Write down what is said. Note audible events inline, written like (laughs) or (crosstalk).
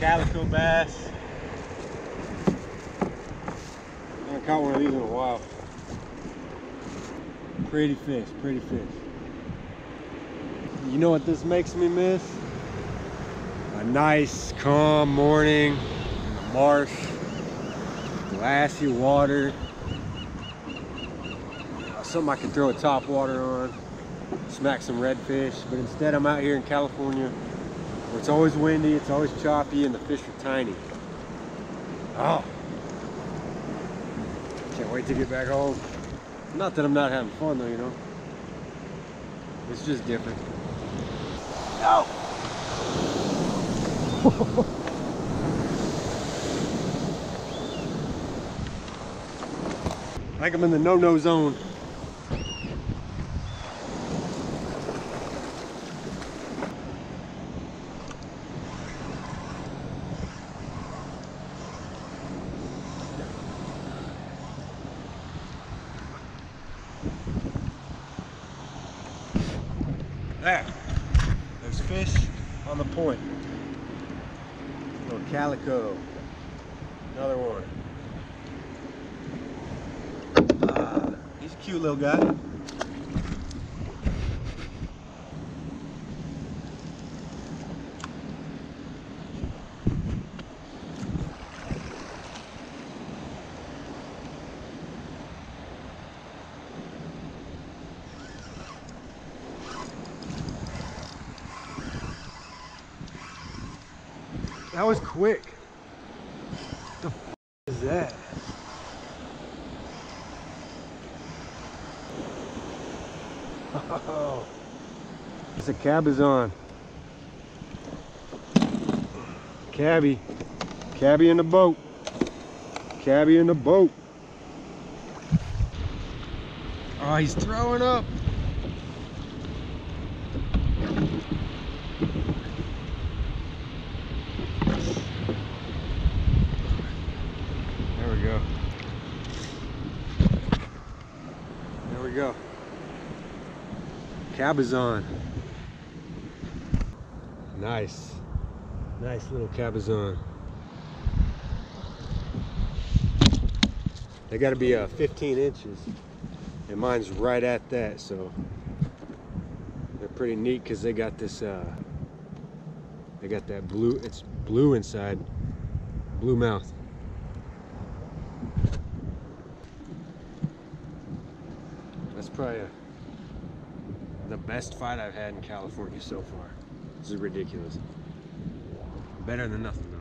Calico bass. I haven't caught one of these in a while. Pretty fish, pretty fish. You know what this makes me miss? A nice, calm morning in the marsh, glassy water. Uh, something I can throw a top water on, smack some redfish. But instead, I'm out here in California it's always windy, it's always choppy, and the fish are tiny. Oh, can't wait to get back home. Not that I'm not having fun though, you know. It's just different. No. (laughs) I think I'm in the no-no zone. There. There's fish on the point. Little calico. Another one. Ah, he's a cute little guy. That was quick. The f is that? Oh, it's a cabezon. Cabby. Cabby in the boat. Cabby in the boat. Oh, he's throwing up. There we go. There we go. Cabezon. Nice. Nice little cabezon. They got to be uh, 15 inches. And mine's right at that, so they're pretty neat because they got this, uh, they got that blue, it's blue inside, blue mouth. That's probably uh the best fight I've had in California so far. This is ridiculous. Better than nothing though.